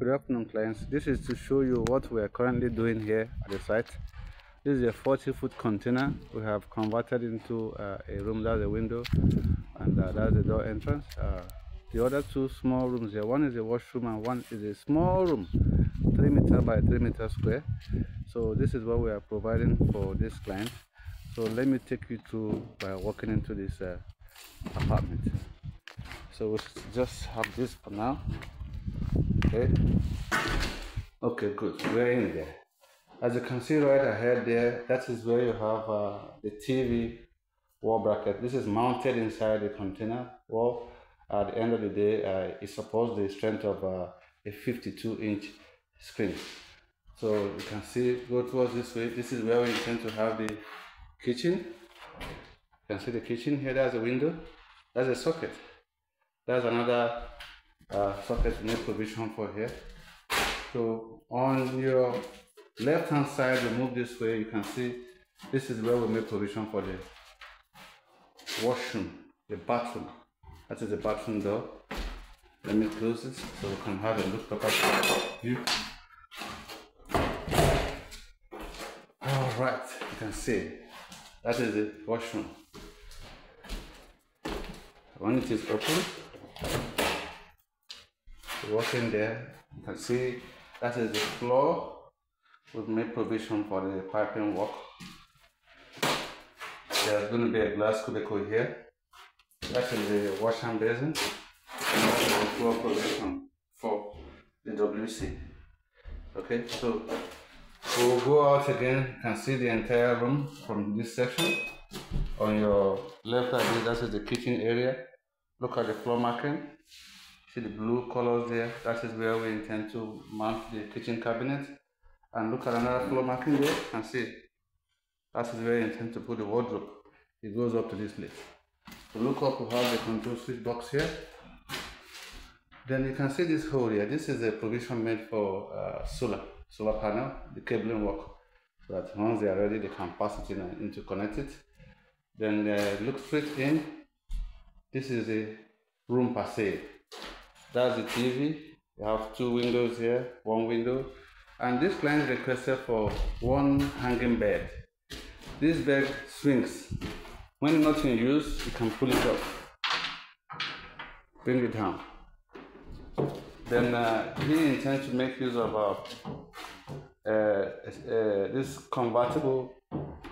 Good afternoon clients. This is to show you what we are currently doing here at the site. This is a 40 foot container we have converted into uh, a room, that's a window and uh, that's the door entrance. Uh, the other two small rooms here, one is a washroom and one is a small room, 3 meter by 3 meter square. So this is what we are providing for this client. So let me take you through by walking into this uh, apartment. So we'll just have this for now okay? Okay good. We're in there. As you can see right ahead there that is where you have uh, the tv wall bracket. This is mounted inside the container wall. At the end of the day uh, it supports the strength of uh, a 52 inch screen. So you can see go towards this way. This is where we intend to have the kitchen. You can see the kitchen here. There's a window. That's a socket. There's another uh, socket make provision for here. So on your left hand side, you move this way, you can see this is where we make provision for the washroom, the bathroom. That is the bathroom door. Let me close it so we can have a look at view. All right, you can see that is the washroom. When it is open, working there. You can see that is the floor. We've made provision for the piping work. There's going to be a glass cubicle here. That is the wash and basin. That is the floor provision for the WC. Okay, so we'll go out again. You can see the entire room from this section. On your left side, that is the kitchen area. Look at the floor marking see the blue colors there. That is where we intend to mount the kitchen cabinet. And look at another floor marking there and see. That is where we intend to put the wardrobe. It goes up to this place. So look up we have the control switch box here. Then you can see this hole here. This is a provision made for uh, solar solar panel the cabling work. So that once they are ready they can pass it in and interconnect it. Then uh, look straight in. This is a room per se that's the TV. You have two windows here, one window. And this client requested for one hanging bed. This bed swings. When not in use, you can pull it up. Bring it down. Then uh, he intends to make use of uh, uh, uh, this convertible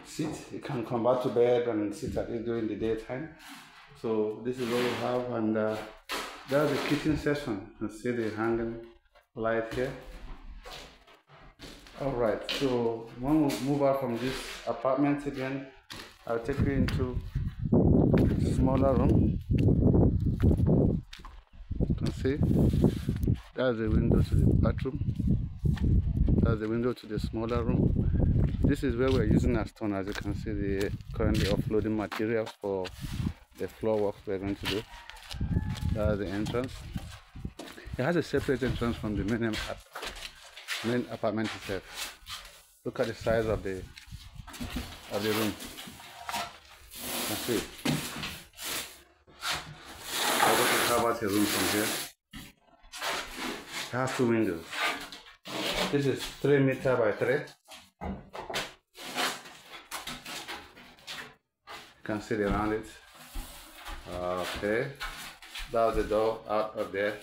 seat. You can convert to bed and sit at it during the daytime. So this is what we have and uh, that's the kitchen section. You see the hanging light here. Alright, so when we move out from this apartment again, I'll take you into smaller room. You can see that's the window to the bathroom. That's the window to the smaller room. This is where we're using our stone as you can see the currently offloading materials for the floor work we're going to do. That's the entrance. It has a separate entrance from the main, main apartment itself. Look at the size of the of the room. Can see. I'm going to cover the room from here. It has two windows. This is three meter by three. You can see around it. Okay. That's the door out of there.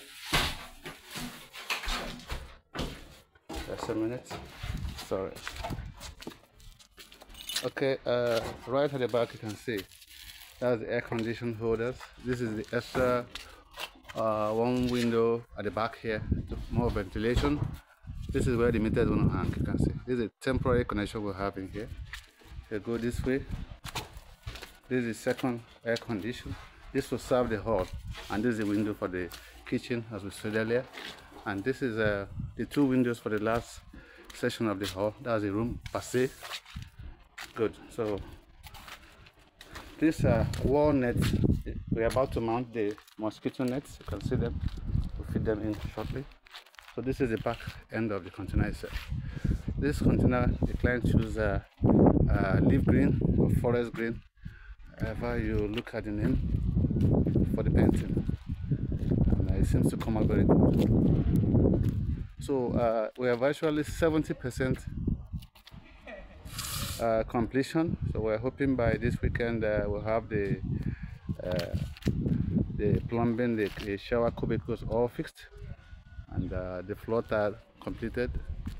Just a minute. Sorry. Okay, uh, right at the back you can see that's the air condition holders. This is the extra uh, one window at the back here, more ventilation. This is where the meter is going to hang. You can see this is a temporary connection we have in here. You go this way. This is second air condition. This will serve the hall, and this is the window for the kitchen, as we said earlier. And this is uh, the two windows for the last section of the hall. That's the room per se. Good. So this uh, wall net, we're about to mount the mosquito nets. You can see them. We'll fit them in shortly. So this is the back end of the container itself. This container, the client chooses uh, uh, leaf green or forest green. However you look at the name, for the painting. And it seems to come out very good. So uh, we are virtually 70 percent uh, completion. So we're hoping by this weekend uh, we'll have the uh, the plumbing the, the, shower cubicles all fixed and uh, the floor tile completed.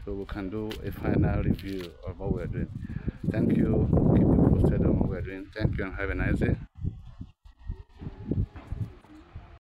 So we can do a final review of what we're doing. Thank you. Keep you posted on what we're doing. Thank you and have a nice day